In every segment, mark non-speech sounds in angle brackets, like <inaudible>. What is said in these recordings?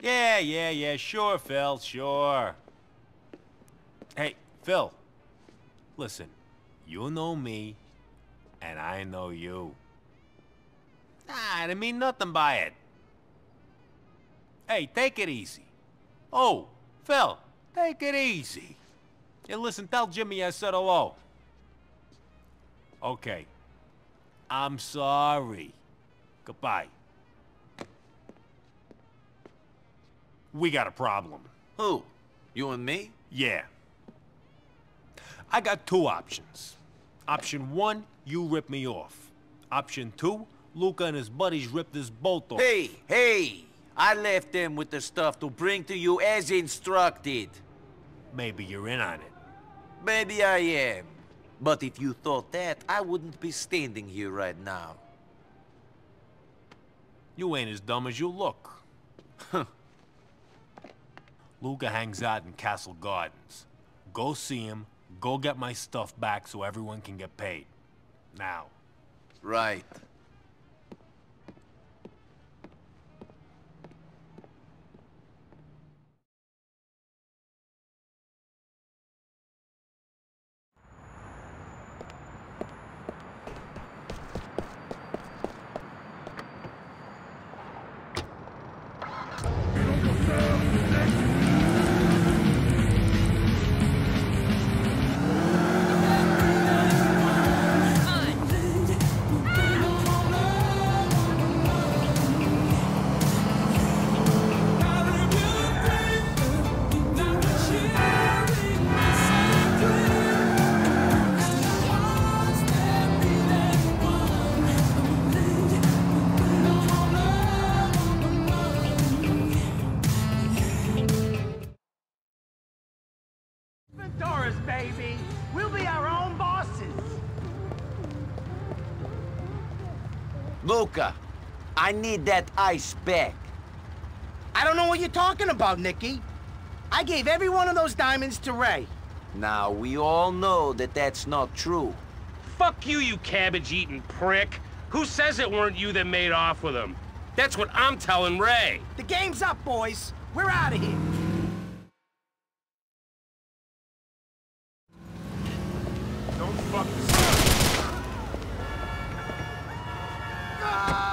Yeah, yeah, yeah, sure, Phil, sure. Hey, Phil, listen, you know me, and I know you. Nah, I didn't mean nothing by it. Hey, take it easy. Oh, Phil, take it easy. Hey, listen, tell Jimmy I said hello. Okay. I'm sorry. Goodbye. We got a problem. Who? You and me? Yeah. I got two options. Option one, you rip me off. Option two, Luca and his buddies rip this boat off. Hey, hey! I left them with the stuff to bring to you as instructed. Maybe you're in on it. Maybe I am. But if you thought that, I wouldn't be standing here right now. You ain't as dumb as you look. <laughs> Luca hangs out in Castle Gardens. Go see him, go get my stuff back so everyone can get paid. Now. Right. Baby. We'll be our own bosses. Luca, I need that ice back. I don't know what you're talking about, Nicky. I gave every one of those diamonds to Ray. Now, we all know that that's not true. Fuck you, you cabbage-eating prick. Who says it weren't you that made off with him? That's what I'm telling Ray. The game's up, boys. We're out of here. Ah!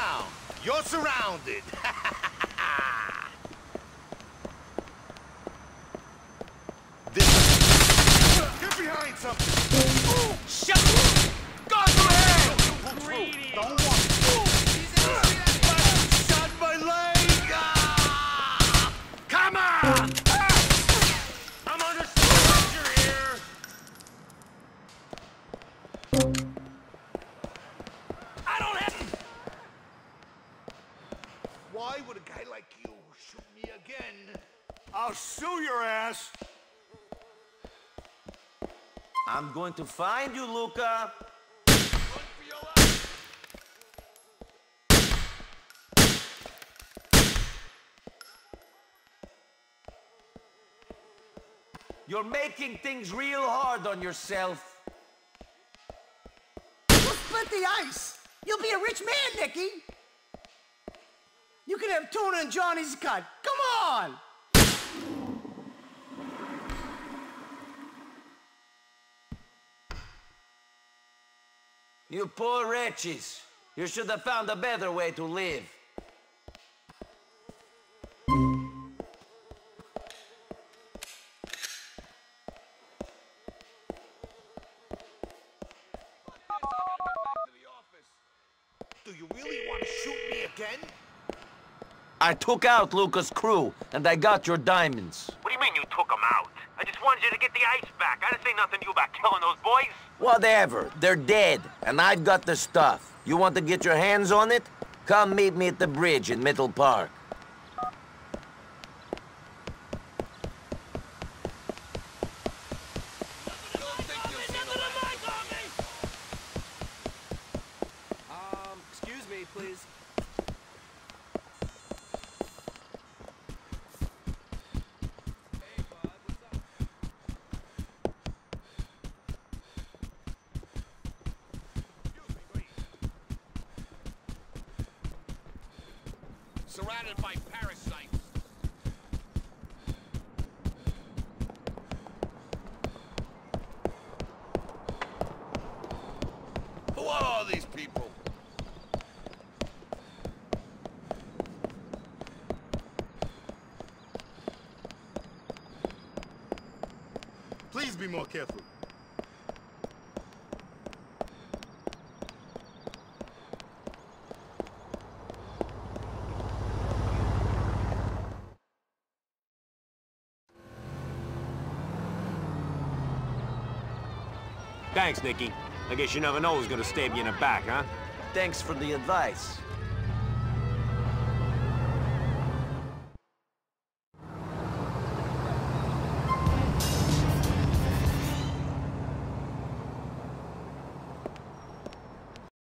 Around! You're surrounded! <laughs> this... Get behind something! Shut a guy like you shoot me again? I'll sue your ass! I'm going to find you, Luca. Run for your life! You're making things real hard on yourself. We'll split the ice. You'll be a rich man, Nicky. You can have tuna and Johnny's cut. Come on! You poor wretches. You should have found a better way to live. Do you really want to shoot me again? I took out Luca's crew, and I got your diamonds. What do you mean you took them out? I just wanted you to get the ice back. I didn't say nothing to you about killing those boys. Whatever. They're dead, and I've got the stuff. You want to get your hands on it? Come meet me at the bridge in Middle Park. Um, excuse me, please. By parasites. Who are these people? Please be more careful. Thanks, Nicky. I guess you never know who's gonna stab you in the back, huh? Thanks for the advice.